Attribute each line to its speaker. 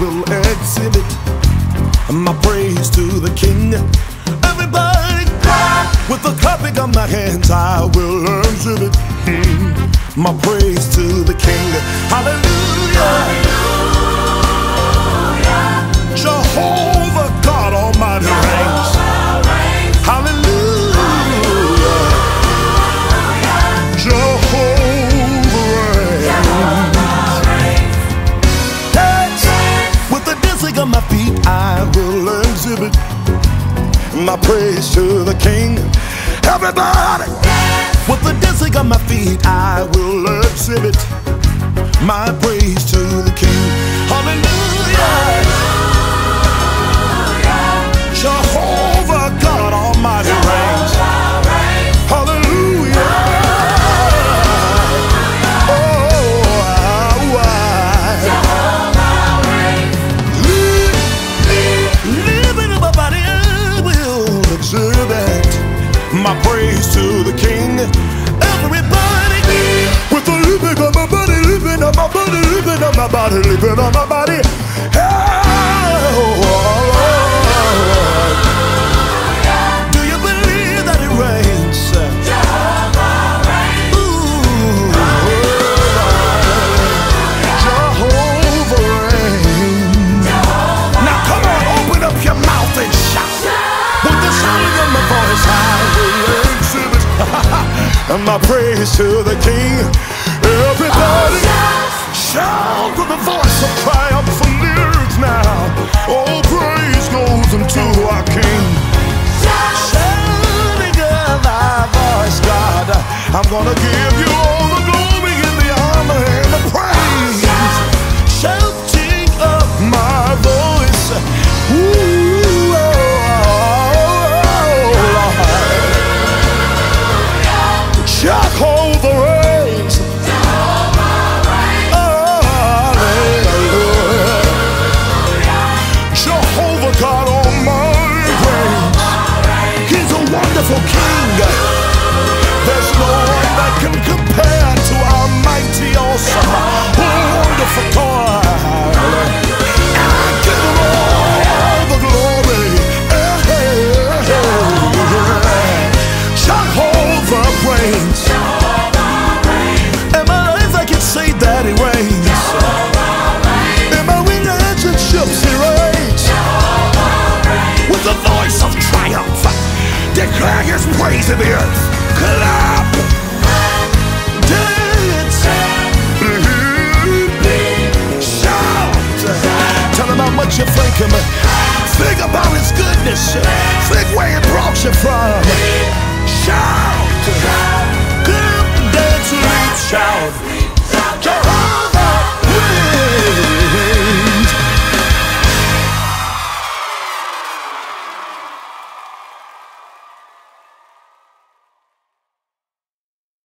Speaker 1: will exhibit my praise to the King. Everybody, with the cupping of my hands, I will exhibit mm, my praise to the King. Hallelujah. My praise to the King. Everybody, with the dancing on my feet, I will exhibit my praise to my praise to the King. Everybody, with the living of my body, living on my body, living on my body, living on my body. And my praise to the King. Everybody shout with the voice of triumphant lyrics now. All praise goes unto our King. Shouting of thy voice, God, I'm gonna give you all Jehovah declare his praise in the earth. Clap, dance, shout. Tell him how much you thank him. Think about his goodness. Think where he brought you from. Shout, clap, dance, shout.